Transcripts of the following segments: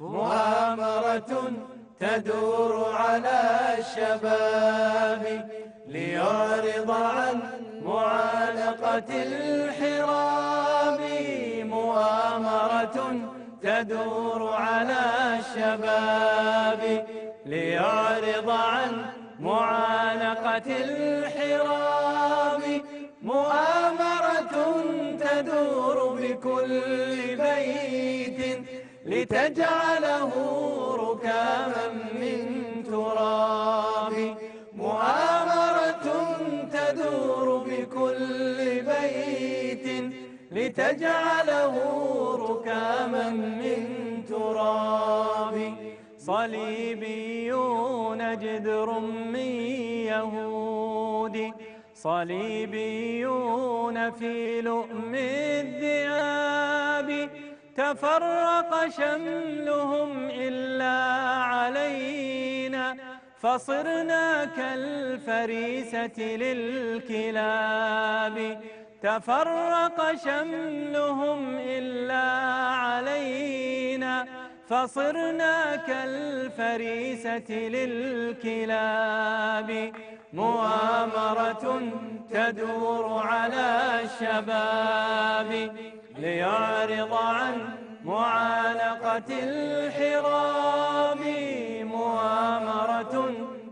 مؤامرة تدور على الشباب ليعرض عن معانقة الحراب. مؤامرة تدور على الشباب ليعرض عن معانقة الحراب. مؤامرة تدور بكل بيت لتجعله ركاما من تراب. مؤامرة تدور بكل بيت. لتجعله ركاما من تراب. صليبيون جدر من يهود. صليبيون في لؤم الذئاب. تفرق شملهم إلا علينا فصرنا كالفريسة للكلاب. تفرق شملهم إلا علينا فصرنا كالفريسة للكلاب. مؤامرة تدور على الشباب ليعرض عن معانقة الحراب مؤامرة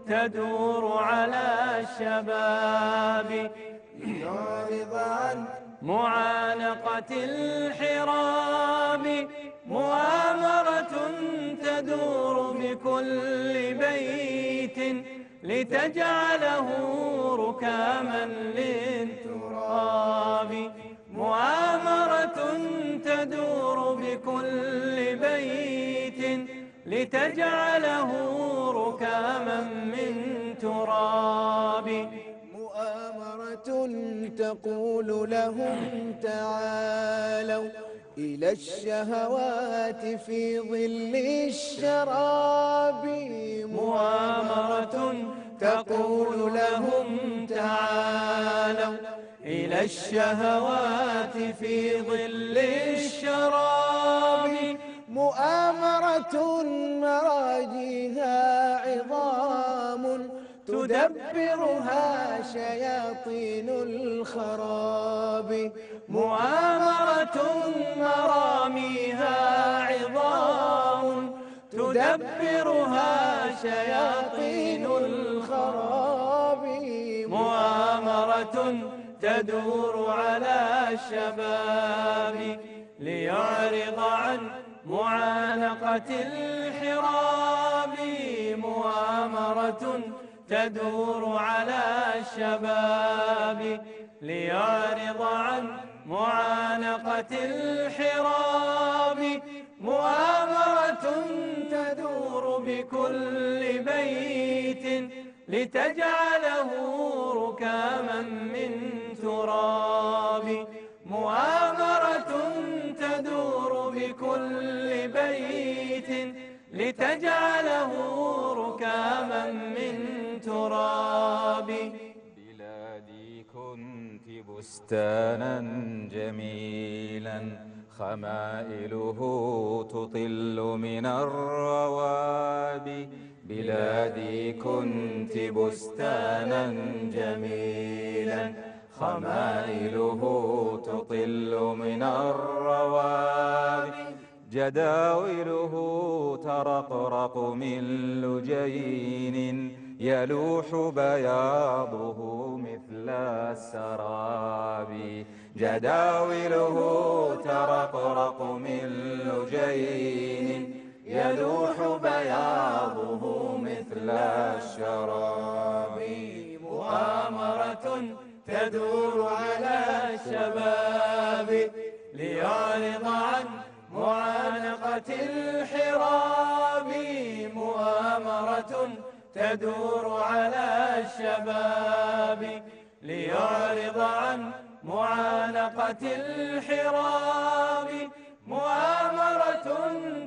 تدور على الشباب. ليعرض عن معانقة الحراب مؤامرة تدور بكل بيت لتجعله ركاما للتراب. لتجعله ركاما من تراب. مؤامرة تقول لهم تعالوا إلى الشهوات في ظل الشراب. مؤامرة تقول لهم تعالوا إلى الشهوات في ظل الشراب. مؤامرة مراجيها عظام تدبرها شياطين الخراب. مؤامرة مراميها عظام تدبرها شياطين الخراب. مؤامرة تدور على الشباب ليعرض عن معانقة الحراب مؤامرة تدور على الشباب ليعرض عن معانقة الحراب مؤامرة تدور بكل بيت لتجعله ركاما من تراب مؤامرة بيت لتجعله ركاما من تراب. بلادي كنت بستانا جميلا خمائله تطل من الرواب. بلادي كنت بستانا جميلا خمائله تطل من الرواب. جداوله ترقرق من لجين يلوح بياضه مثل السراب. جداوله ترقرق من لجين يلوح بياضه مثل الشراب. مؤامرة تدور على الشباب ليعرض الحراب مؤامرة تدور على الشباب ليعرض عن معانقة الحراب مؤامرة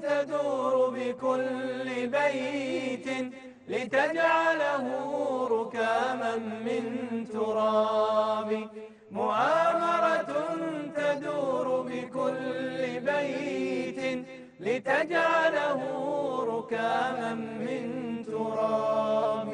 تدور بكل بيت لتجعله ركاما من تراب مؤامرة تدور بكل بيت لتجعله ركاما من تراب.